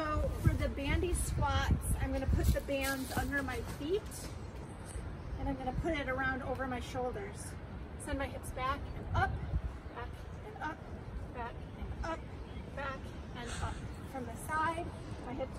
So for the bandy squats, I'm gonna put the bands under my feet and I'm gonna put it around over my shoulders. Send my hips back and up, back and up, back and up, back and up. From the side, my hips